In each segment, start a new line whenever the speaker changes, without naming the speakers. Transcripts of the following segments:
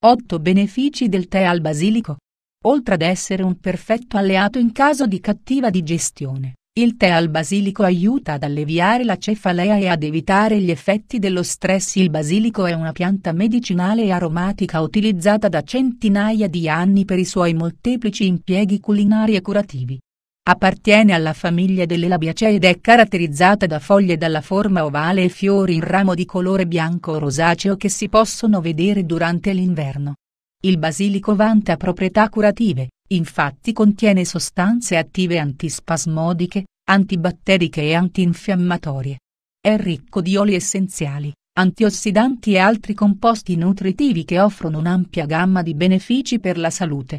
8 benefici del tè al basilico. Oltre ad essere un perfetto alleato in caso di cattiva digestione, il tè al basilico aiuta ad alleviare la cefalea e ad evitare gli effetti dello stress. Il basilico è una pianta medicinale e aromatica utilizzata da centinaia di anni per i suoi molteplici impieghi culinari e curativi. Appartiene alla famiglia delle Labiacee ed è caratterizzata da foglie dalla forma ovale e fiori in ramo di colore bianco o rosaceo che si possono vedere durante l'inverno. Il basilico vanta proprietà curative, infatti contiene sostanze attive antispasmodiche, antibatteriche e antinfiammatorie. È ricco di oli essenziali, antiossidanti e altri composti nutritivi che offrono un'ampia gamma di benefici per la salute.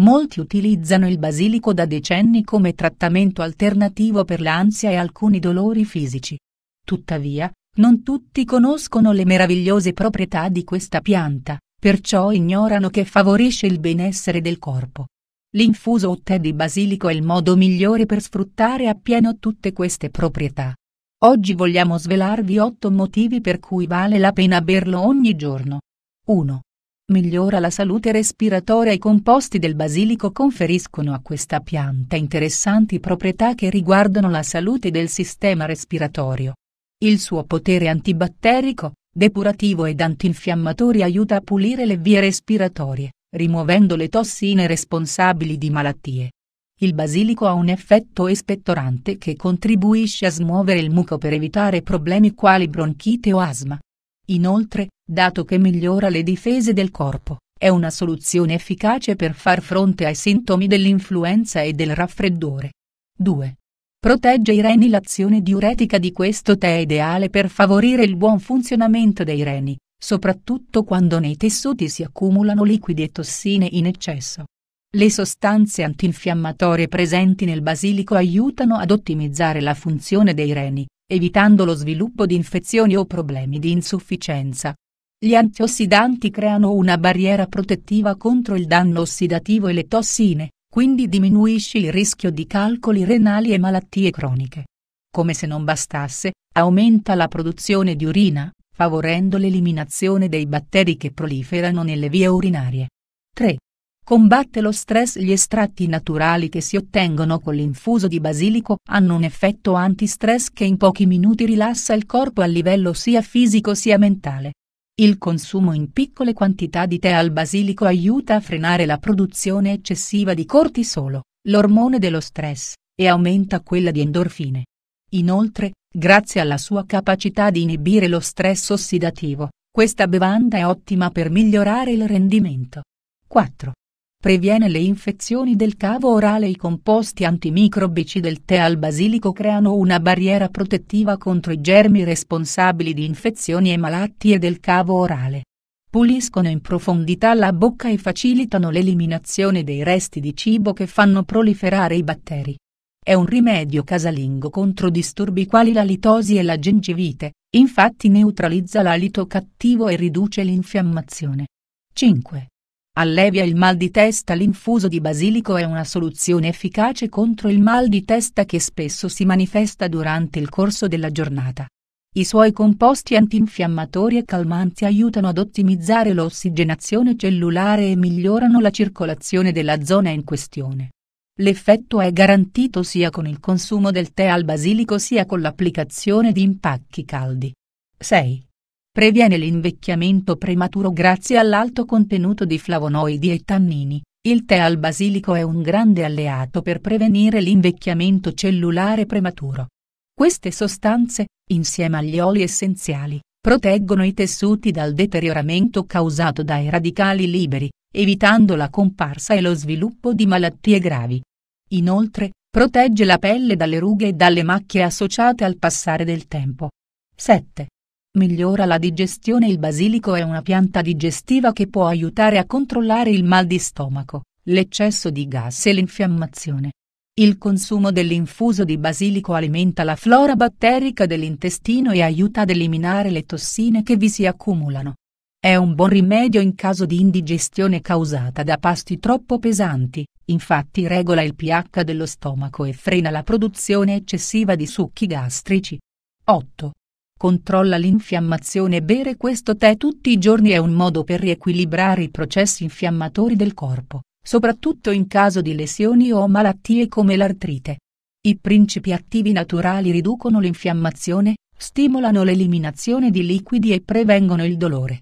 Molti utilizzano il basilico da decenni come trattamento alternativo per l'ansia e alcuni dolori fisici. Tuttavia, non tutti conoscono le meravigliose proprietà di questa pianta, perciò ignorano che favorisce il benessere del corpo. L'infuso o tè di basilico è il modo migliore per sfruttare appieno tutte queste proprietà. Oggi vogliamo svelarvi 8 motivi per cui vale la pena berlo ogni giorno. 1 migliora la salute respiratoria. I composti del basilico conferiscono a questa pianta interessanti proprietà che riguardano la salute del sistema respiratorio. Il suo potere antibatterico, depurativo ed antinfiammatorio aiuta a pulire le vie respiratorie, rimuovendo le tossine responsabili di malattie. Il basilico ha un effetto espettorante che contribuisce a smuovere il muco per evitare problemi quali bronchite o asma. Inoltre, dato che migliora le difese del corpo, è una soluzione efficace per far fronte ai sintomi dell'influenza e del raffreddore. 2. Protegge i reni L'azione diuretica di questo tè è ideale per favorire il buon funzionamento dei reni, soprattutto quando nei tessuti si accumulano liquidi e tossine in eccesso. Le sostanze antinfiammatorie presenti nel basilico aiutano ad ottimizzare la funzione dei reni, evitando lo sviluppo di infezioni o problemi di insufficienza. Gli antiossidanti creano una barriera protettiva contro il danno ossidativo e le tossine, quindi diminuisce il rischio di calcoli renali e malattie croniche. Come se non bastasse, aumenta la produzione di urina, favorendo l'eliminazione dei batteri che proliferano nelle vie urinarie. 3. Combatte lo stress Gli estratti naturali che si ottengono con l'infuso di basilico hanno un effetto antistress che in pochi minuti rilassa il corpo a livello sia fisico sia mentale. Il consumo in piccole quantità di tè al basilico aiuta a frenare la produzione eccessiva di cortisolo, l'ormone dello stress, e aumenta quella di endorfine. Inoltre, grazie alla sua capacità di inibire lo stress ossidativo, questa bevanda è ottima per migliorare il rendimento. 4. Previene le infezioni del cavo orale I composti antimicrobici del tè al basilico creano una barriera protettiva contro i germi responsabili di infezioni e malattie del cavo orale. Puliscono in profondità la bocca e facilitano l'eliminazione dei resti di cibo che fanno proliferare i batteri. È un rimedio casalingo contro disturbi quali la litosi e la gengivite, infatti neutralizza l'alito cattivo e riduce l'infiammazione. 5. Allevia il mal di testa L'infuso di basilico è una soluzione efficace contro il mal di testa che spesso si manifesta durante il corso della giornata. I suoi composti antinfiammatori e calmanti aiutano ad ottimizzare l'ossigenazione cellulare e migliorano la circolazione della zona in questione. L'effetto è garantito sia con il consumo del tè al basilico sia con l'applicazione di impacchi caldi. 6. Previene l'invecchiamento prematuro grazie all'alto contenuto di flavonoidi e tannini. Il tè al basilico è un grande alleato per prevenire l'invecchiamento cellulare prematuro. Queste sostanze, insieme agli oli essenziali, proteggono i tessuti dal deterioramento causato dai radicali liberi, evitando la comparsa e lo sviluppo di malattie gravi. Inoltre, protegge la pelle dalle rughe e dalle macchie associate al passare del tempo. 7. Migliora la digestione Il basilico è una pianta digestiva che può aiutare a controllare il mal di stomaco, l'eccesso di gas e l'infiammazione. Il consumo dell'infuso di basilico alimenta la flora batterica dell'intestino e aiuta ad eliminare le tossine che vi si accumulano. È un buon rimedio in caso di indigestione causata da pasti troppo pesanti, infatti regola il pH dello stomaco e frena la produzione eccessiva di succhi gastrici. 8 Controlla l'infiammazione Bere questo tè tutti i giorni è un modo per riequilibrare i processi infiammatori del corpo, soprattutto in caso di lesioni o malattie come l'artrite. I principi attivi naturali riducono l'infiammazione, stimolano l'eliminazione di liquidi e prevengono il dolore.